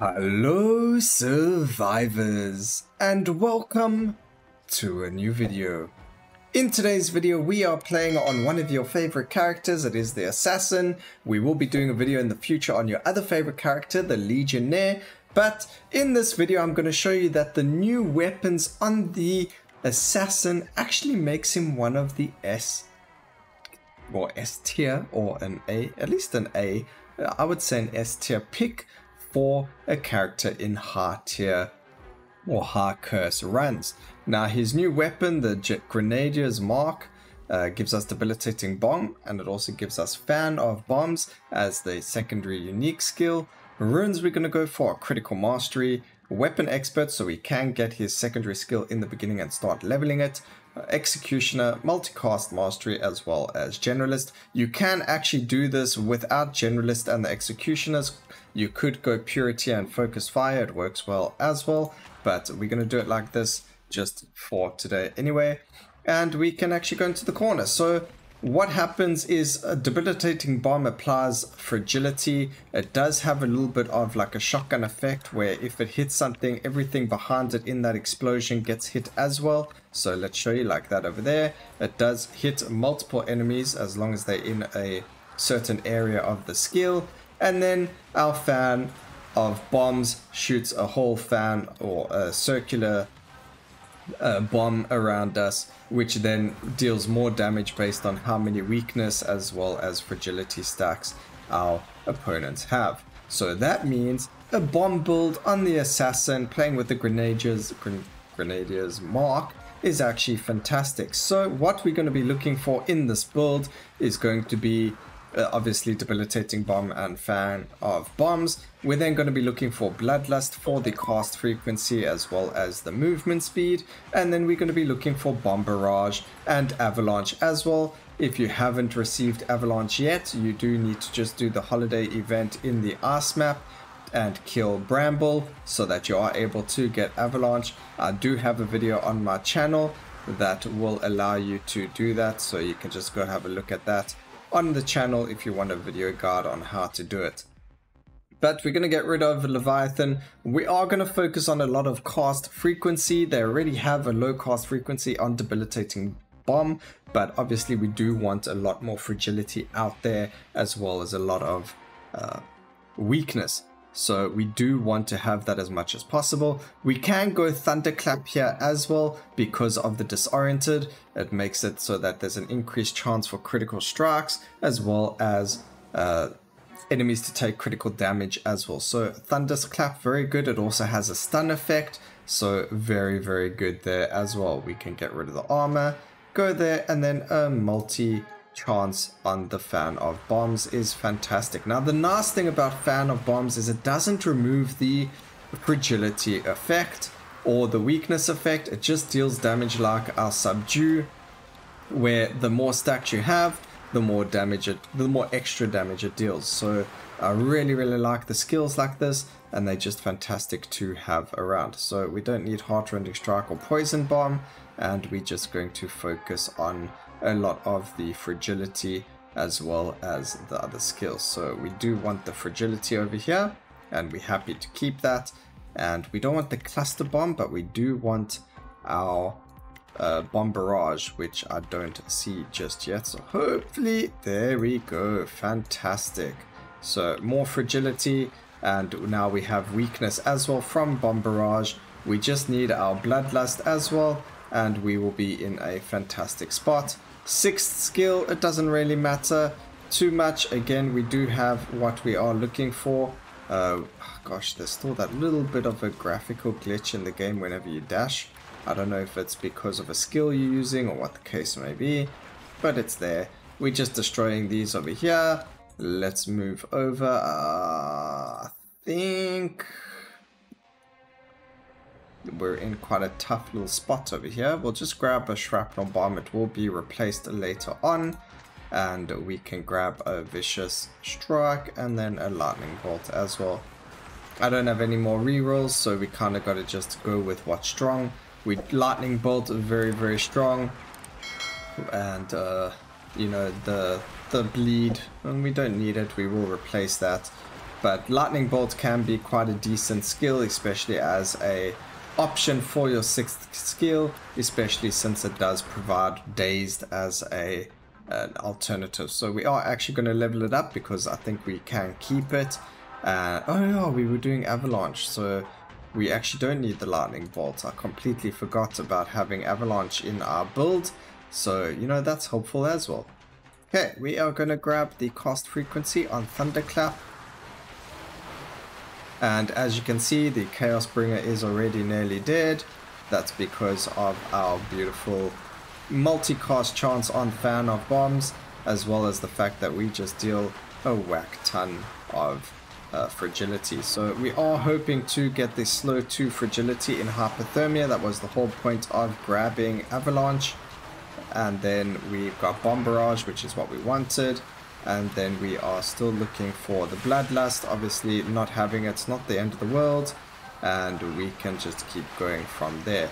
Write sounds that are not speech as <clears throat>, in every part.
Hello survivors and welcome to a new video. In today's video we are playing on one of your favorite characters, it is the Assassin. We will be doing a video in the future on your other favorite character, the Legionnaire. But in this video I'm going to show you that the new weapons on the Assassin actually makes him one of the S or S tier or an A, at least an A. I would say an S tier pick for a character in high tier or high curse runs. Now his new weapon, the Jet Grenadier's Mark, uh, gives us debilitating bomb and it also gives us fan of bombs as the secondary unique skill. Runes we're going to go for critical mastery, weapon expert so we can get his secondary skill in the beginning and start leveling it. Uh, executioner, multicast mastery, as well as generalist. You can actually do this without generalist and the executioners. You could go purity and focus fire, it works well as well, but we're going to do it like this just for today anyway. And we can actually go into the corner. So what happens is a debilitating bomb applies fragility. It does have a little bit of like a shotgun effect where if it hits something, everything behind it in that explosion gets hit as well. So let's show you like that over there. It does hit multiple enemies as long as they're in a certain area of the skill. And then our fan of bombs shoots a whole fan or a circular uh, bomb around us, which then deals more damage based on how many weakness as well as fragility stacks our opponents have. So that means a bomb build on the assassin playing with the grenadiers, gren grenadiers mark is actually fantastic. So what we're going to be looking for in this build is going to be uh, obviously debilitating bomb and fan of bombs. We're then going to be looking for bloodlust for the cast frequency as well as the movement speed. And then we're going to be looking for bomb barrage and avalanche as well. If you haven't received avalanche yet, you do need to just do the holiday event in the ice map and kill Bramble so that you are able to get avalanche. I do have a video on my channel that will allow you to do that so you can just go have a look at that on the channel if you want a video guide on how to do it. But we're going to get rid of Leviathan. We are going to focus on a lot of cast frequency. They already have a low cast frequency on Debilitating Bomb, but obviously we do want a lot more fragility out there as well as a lot of uh, weakness. So we do want to have that as much as possible. We can go Thunderclap here as well because of the Disoriented. It makes it so that there's an increased chance for critical strikes as well as uh, enemies to take critical damage as well. So Thunderclap, very good. It also has a stun effect. So very, very good there as well. We can get rid of the armor, go there and then a multi chance on the fan of bombs is fantastic. Now the nice thing about fan of bombs is it doesn't remove the fragility effect or the weakness effect. It just deals damage like our subdue where the more stacks you have, the more damage it, the more extra damage it deals. So I really, really like the skills like this and they're just fantastic to have around. So we don't need Heartrending Strike or Poison Bomb and we're just going to focus on a lot of the fragility as well as the other skills. So we do want the fragility over here and we're happy to keep that. And we don't want the cluster bomb, but we do want our uh, bomb barrage, which I don't see just yet. So hopefully, there we go. Fantastic. So more fragility and now we have weakness as well from bomb barrage. We just need our bloodlust as well and we will be in a fantastic spot. Sixth skill, it doesn't really matter too much. Again, we do have what we are looking for. Uh, gosh, there's still that little bit of a graphical glitch in the game whenever you dash. I don't know if it's because of a skill you're using or what the case may be, but it's there. We're just destroying these over here. Let's move over. Uh, I think we're in quite a tough little spot over here. We'll just grab a shrapnel bomb. It will be replaced later on. And we can grab a vicious strike and then a lightning bolt as well. I don't have any more rerolls, so we kind of got to just go with what's strong. We lightning bolt very very strong, and uh, you know the the bleed, and we don't need it. We will replace that but Lightning Bolt can be quite a decent skill, especially as a option for your sixth skill, especially since it does provide Dazed as a an alternative. So we are actually going to level it up because I think we can keep it. Uh, oh yeah, we were doing Avalanche, so we actually don't need the Lightning Bolt. I completely forgot about having Avalanche in our build, so you know that's helpful as well. Okay, we are going to grab the cast frequency on Thunderclap and as you can see, the Chaos Bringer is already nearly dead. That's because of our beautiful multicast chance on Fan of Bombs, as well as the fact that we just deal a whack ton of uh, fragility. So we are hoping to get the slow 2 fragility in hypothermia. That was the whole point of grabbing Avalanche. And then we've got Bomb Barrage, which is what we wanted and then we are still looking for the bloodlust obviously not having it's not the end of the world and we can just keep going from there.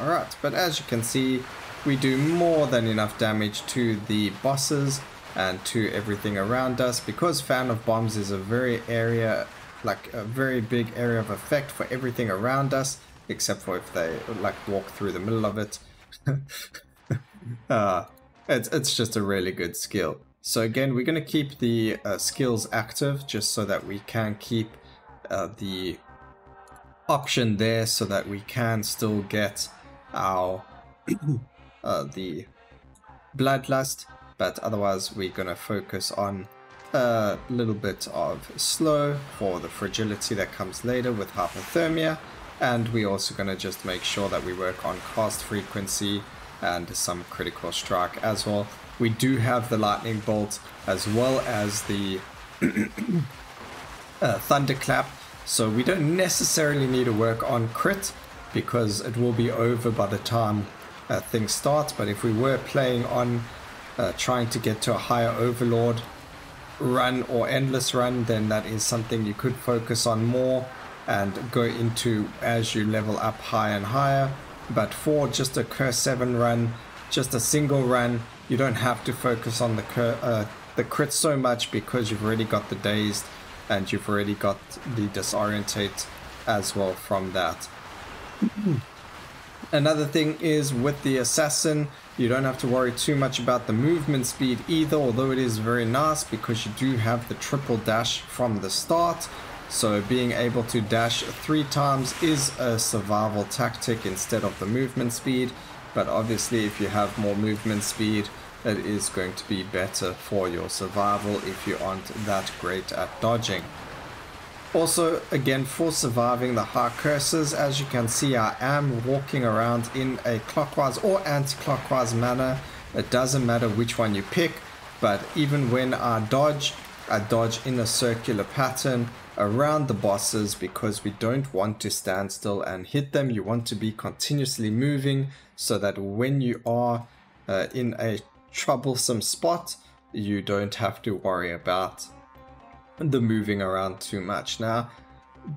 Alright but as you can see we do more than enough damage to the bosses and to everything around us because fan of bombs is a very area like a very big area of effect for everything around us except for if they like walk through the middle of it. Uh, <laughs> it's, it's just a really good skill. So again, we're going to keep the uh, skills active just so that we can keep uh, the option there so that we can still get our <clears throat> uh, the bloodlust but otherwise we're going to focus on a little bit of slow for the fragility that comes later with hypothermia and we're also going to just make sure that we work on cast frequency and some critical strike as well. We do have the lightning bolt as well as the <clears throat> uh, thunderclap, so we don't necessarily need to work on crit because it will be over by the time uh, things start. But if we were playing on uh, trying to get to a higher overlord run or endless run, then that is something you could focus on more and go into as you level up higher and higher but for just a Curse 7 run, just a single run, you don't have to focus on the cur uh, the crit so much because you've already got the dazed and you've already got the disorientate as well from that. Another thing is with the assassin, you don't have to worry too much about the movement speed either, although it is very nice because you do have the triple dash from the start. So being able to dash three times is a survival tactic instead of the movement speed. But obviously if you have more movement speed, it is going to be better for your survival if you aren't that great at dodging. Also, again, for surviving the high curses, as you can see, I am walking around in a clockwise or anti-clockwise manner. It doesn't matter which one you pick, but even when I dodge, I dodge in a circular pattern around the bosses because we don't want to stand still and hit them. You want to be continuously moving so that when you are uh, in a troublesome spot, you don't have to worry about the moving around too much. Now,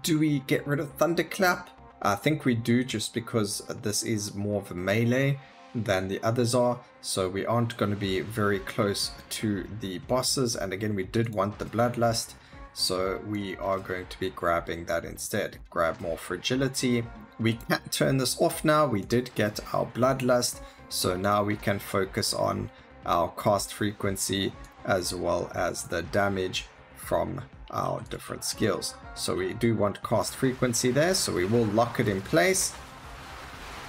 do we get rid of Thunderclap? I think we do just because this is more of a melee than the others are so we aren't going to be very close to the bosses and again we did want the bloodlust so we are going to be grabbing that instead. Grab more fragility. We can turn this off now. We did get our bloodlust. So now we can focus on our cast frequency as well as the damage from our different skills. So we do want cast frequency there. So we will lock it in place.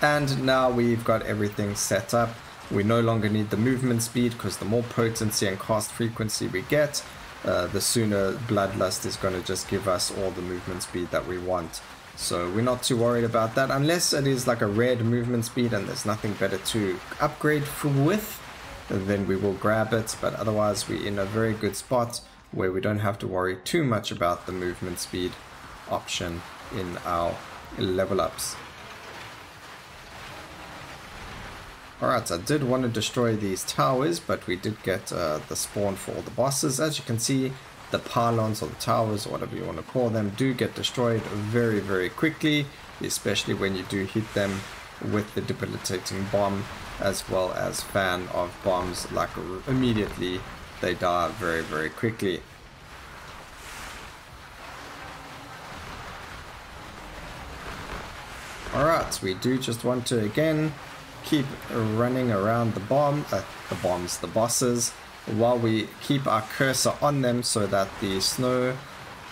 And now we've got everything set up. We no longer need the movement speed because the more potency and cast frequency we get, uh, the sooner Bloodlust is going to just give us all the movement speed that we want. So we're not too worried about that, unless it is like a red movement speed and there's nothing better to upgrade with, then we will grab it, but otherwise we're in a very good spot where we don't have to worry too much about the movement speed option in our level ups. Alright, I did want to destroy these towers, but we did get uh, the spawn for all the bosses. As you can see, the pylons or the towers, or whatever you want to call them, do get destroyed very, very quickly, especially when you do hit them with the debilitating bomb, as well as fan of bombs, like immediately they die very, very quickly. Alright, we do just want to again keep running around the bomb, uh, the bombs, the bosses, while we keep our cursor on them so that the snow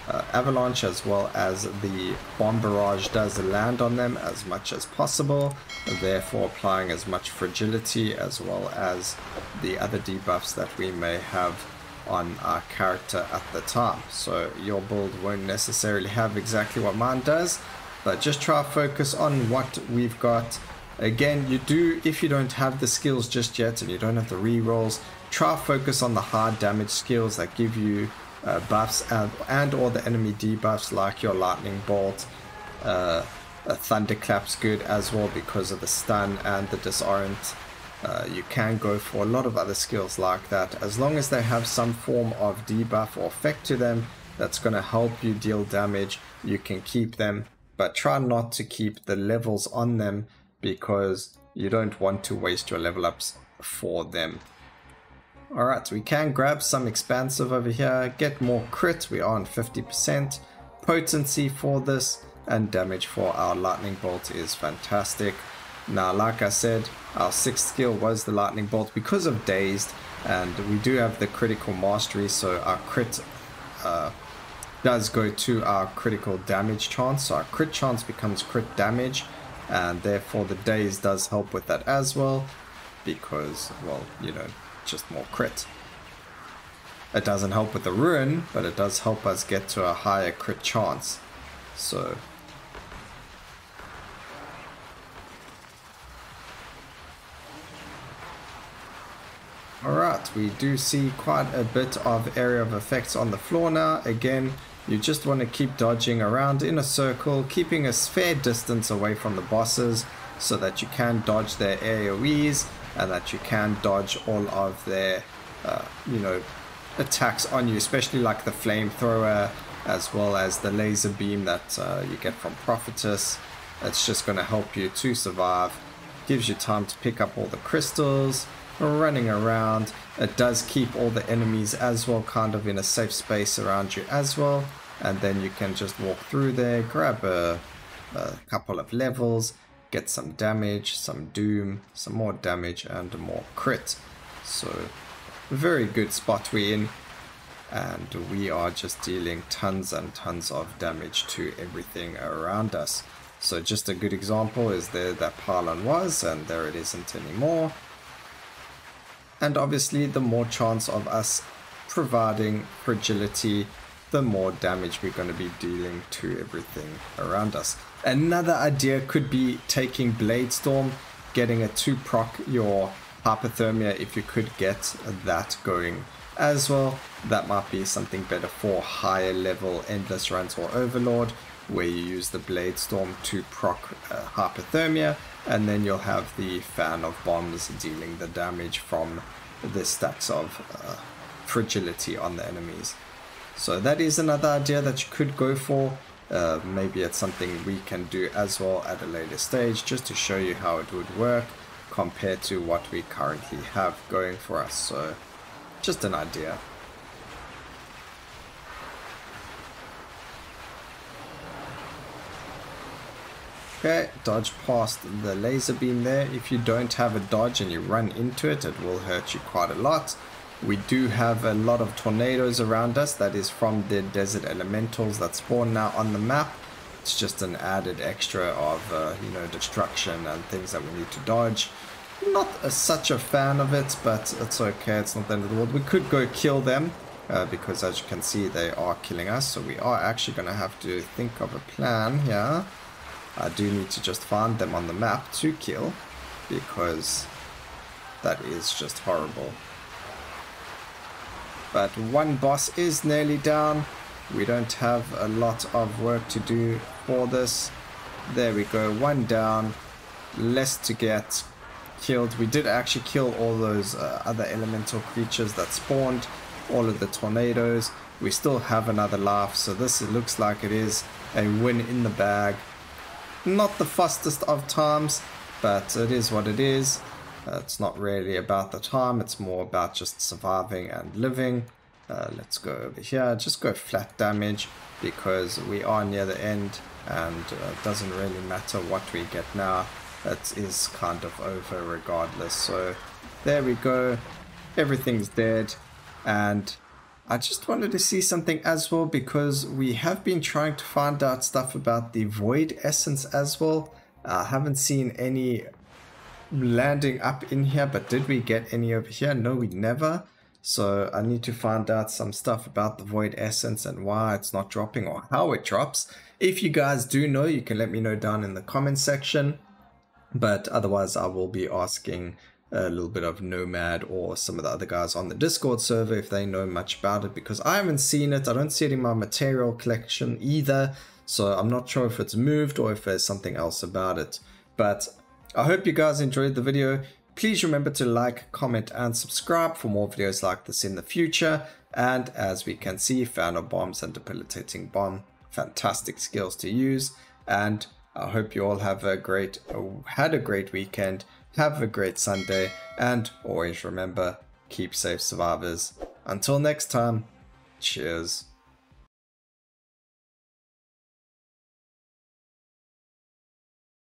uh, avalanche as well as the bomb barrage does land on them as much as possible, therefore applying as much fragility as well as the other debuffs that we may have on our character at the time. So your build won't necessarily have exactly what mine does, but just try to focus on what we've got. Again, you do, if you don't have the skills just yet and you don't have the re-rolls, try focus on the hard damage skills that give you uh, buffs and, and or the enemy debuffs like your lightning bolt. Uh, thunderclap's good as well because of the stun and the disorient. Uh, you can go for a lot of other skills like that as long as they have some form of debuff or effect to them that's going to help you deal damage you can keep them but try not to keep the levels on them because you don't want to waste your level ups for them. Alright, we can grab some expansive over here, get more crit, we are on 50%, potency for this, and damage for our lightning bolt is fantastic. Now, like I said, our sixth skill was the lightning bolt because of dazed, and we do have the critical mastery, so our crit uh, does go to our critical damage chance. So our crit chance becomes crit damage and therefore the daze does help with that as well because, well, you know, just more crit. It doesn't help with the ruin, but it does help us get to a higher crit chance. So Alright, we do see quite a bit of area of effects on the floor now. Again, you just want to keep dodging around in a circle, keeping a fair distance away from the bosses so that you can dodge their AoEs and that you can dodge all of their, uh, you know, attacks on you, especially like the flamethrower as well as the laser beam that uh, you get from Prophetess. It's just going to help you to survive. Gives you time to pick up all the crystals, running around. It does keep all the enemies as well kind of in a safe space around you as well. And then you can just walk through there, grab a, a couple of levels, get some damage, some doom, some more damage and more crit. So very good spot we're in and we are just dealing tons and tons of damage to everything around us. So just a good example is there that pylon was and there it isn't anymore and obviously the more chance of us providing fragility the more damage we're going to be dealing to everything around us. Another idea could be taking Blade Storm, getting a 2 proc your hypothermia if you could get that going as well. That might be something better for higher level Endless Runs or Overlord where you use the Blade Storm to proc uh, hypothermia and then you'll have the fan of bombs dealing the damage from the stacks of uh, fragility on the enemies. So that is another idea that you could go for. Uh, maybe it's something we can do as well at a later stage just to show you how it would work compared to what we currently have going for us. So just an idea. Okay, dodge past the laser beam there. If you don't have a dodge and you run into it, it will hurt you quite a lot. We do have a lot of tornadoes around us. That is from the desert elementals that spawn now on the map. It's just an added extra of, uh, you know, destruction and things that we need to dodge. Not a, such a fan of it, but it's okay. It's not the end of the world. We could go kill them. Uh, because as you can see they are killing us so we are actually going to have to think of a plan here I do need to just find them on the map to kill because that is just horrible. But one boss is nearly down. We don't have a lot of work to do for this. There we go, one down. Less to get killed. We did actually kill all those uh, other elemental creatures that spawned. All of the tornadoes. We still have another life, so this looks like it is a win in the bag. Not the fastest of times, but it is what it is. Uh, it's not really about the time, it's more about just surviving and living. Uh, let's go over here, just go flat damage because we are near the end and uh, it doesn't really matter what we get now. It is kind of over regardless. So there we go. Everything's dead and I just wanted to see something as well because we have been trying to find out stuff about the Void Essence as well. I haven't seen any landing up in here, but did we get any over here? No, we never. So I need to find out some stuff about the Void Essence and why it's not dropping or how it drops. If you guys do know, you can let me know down in the comment section. But otherwise, I will be asking a little bit of Nomad or some of the other guys on the Discord server if they know much about it because I haven't seen it. I don't see it in my material collection either. So I'm not sure if it's moved or if there's something else about it. But I hope you guys enjoyed the video. Please remember to like, comment, and subscribe for more videos like this in the future. And as we can see, Found Bombs and Debilitating Bomb, fantastic skills to use. And I hope you all have a great, had a great weekend have a great Sunday, and always remember, keep safe survivors. Until next time, cheers.